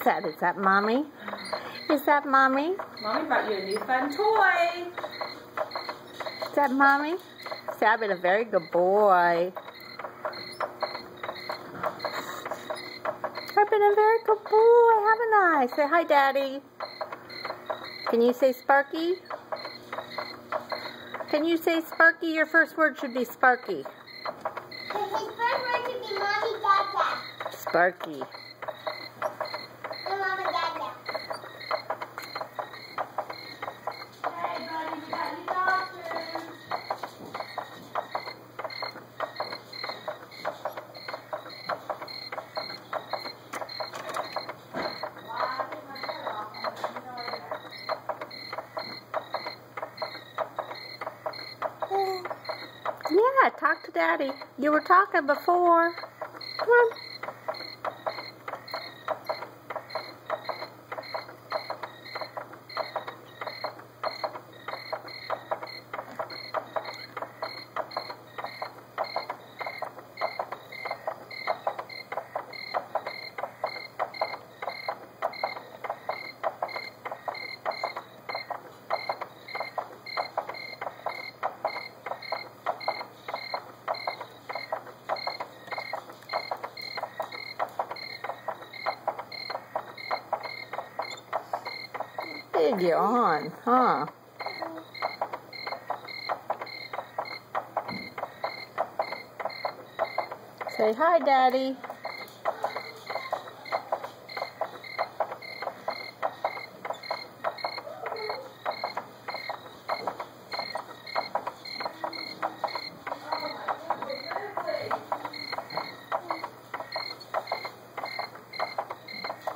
that? Is that mommy? Is that mommy? Mommy brought you a new fun toy. Is that mommy? See, I've been a very good boy. I've been a very good boy, haven't I? Say hi, Daddy. Can you say Sparky? Can you say Sparky? Your first word should be Sparky. His first word should be Mommy Dada. Sparky. Talk to Daddy. You were talking before. Come on. Yawn, huh? Say hi, Daddy.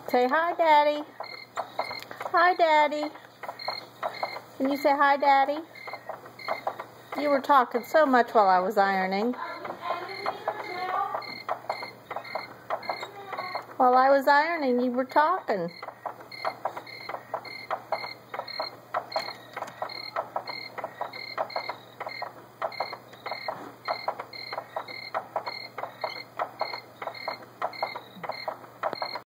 Say hi, Daddy. Hi, Daddy. Can you say hi, Daddy? You were talking so much while I was ironing. While I was ironing, you were talking.